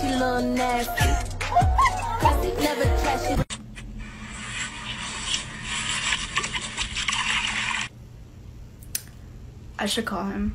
she little nasty. Never. I should call him.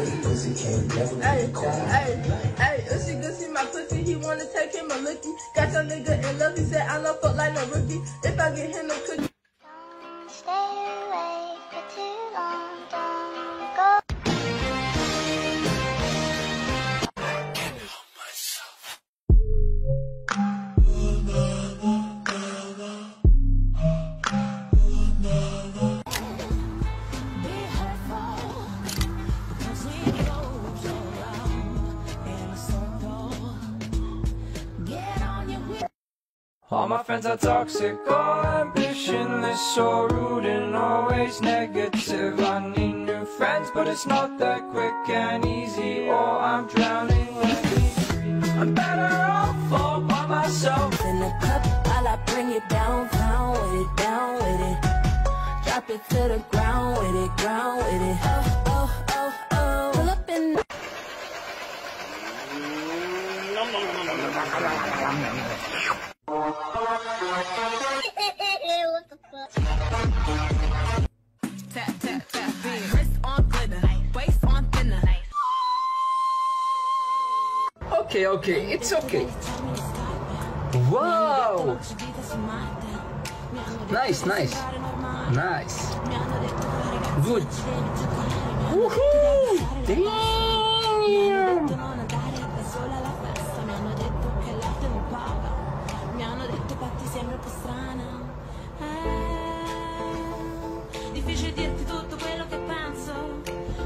Hey, hey, hey, if she good see my pussy, he wanna take him a lookie. Got your nigga in love, he said I don't fuck like no rookie. If I get him no cookie. All my friends are toxic, all ambitionless, so rude and always negative. I need new friends, but it's not that quick and easy, or I'm drowning. Let me. I'm better off all by myself. In the cup, while I bring it down, down with it, down with it. Drop it to the ground with it, ground with it. Oh, oh, oh, oh. Pull up in Okay, okay, it's okay. Wow! Nice, nice. Nice. Good. Woohoo! Damn! Patti sembra un po' strana Eh, Difficile dirti tutto quello che penso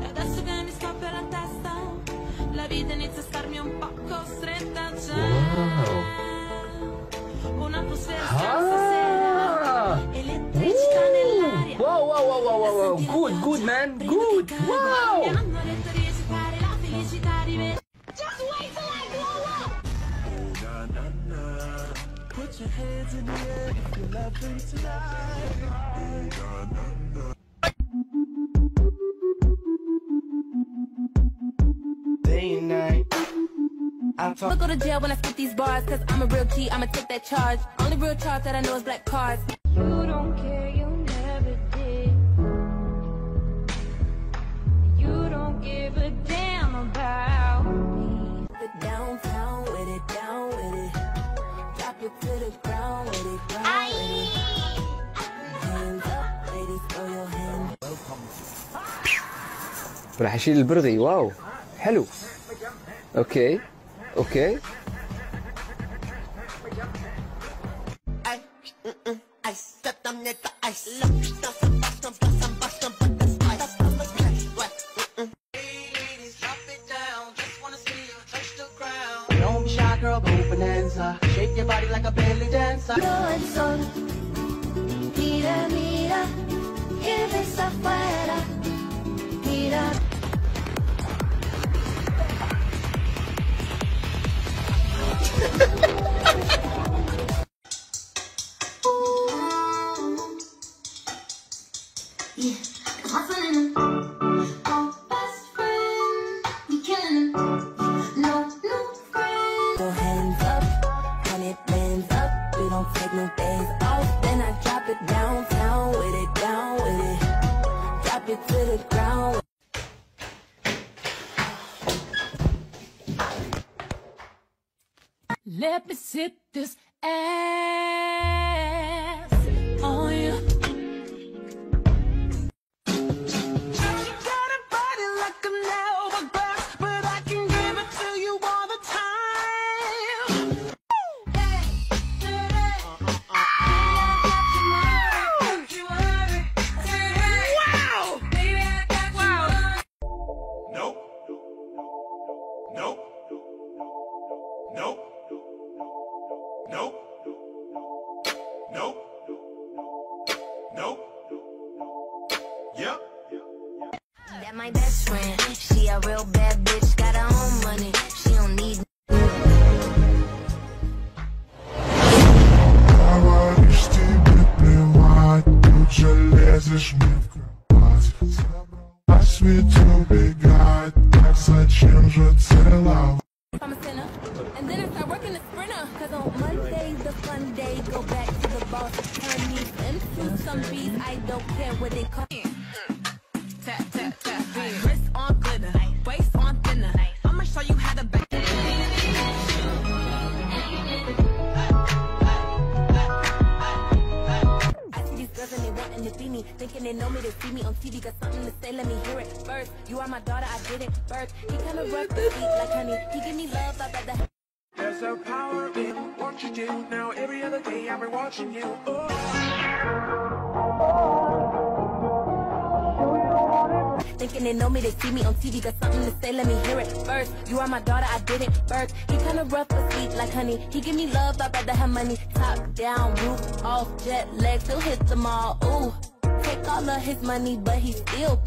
E adesso che mi scoppia la testa La vita inizia a starmi un po' costretta già Un'atmosfera strana stasera Ah! Elettricità nell'aria Wow, wow, wow, wow, wow, wow. Good, good, man. Good. Wow! Day and night. I'm I'ma go to jail when I spit these bars, cause I'm a real G, I'ma take that charge. Only real charge that I know is black cards. راح اشيل البرغي واو حلو أوكي أوكي girl, go bonanza. Shake your body like a belly dancer. Veo el Best killing. No new up, up. We don't take no days off. Then I drop it downtown with it, down with it. Drop it to the ground. Let me sit this ass. А свете убегает, так зачем же целовать? I'm a sinner. And then I start working the sprinter. Cause on Mondays, the fun day, go back to the boss. Turn these into some bees. I don't care what they call Tap, tap, tap. Wrist on glitter, waist on thinner. I'ma show you how to back. To be me. Thinking they know me, they see me on TV. Got something to say, let me hear it first. You are my daughter, I did it first. He kinda rough the feet like honey. He give me love, I bet. There's a power in what you do Now every other day I've been watching you oh. Thinking they know me, they see me on TV. Got something to say, let me hear it first. You are my daughter, I did it first. He kinda rough but sweet like honey. He give me love, I'd rather have money. Top down, roof off, jet lag, still hit them all. Ooh, take all of his money, but he still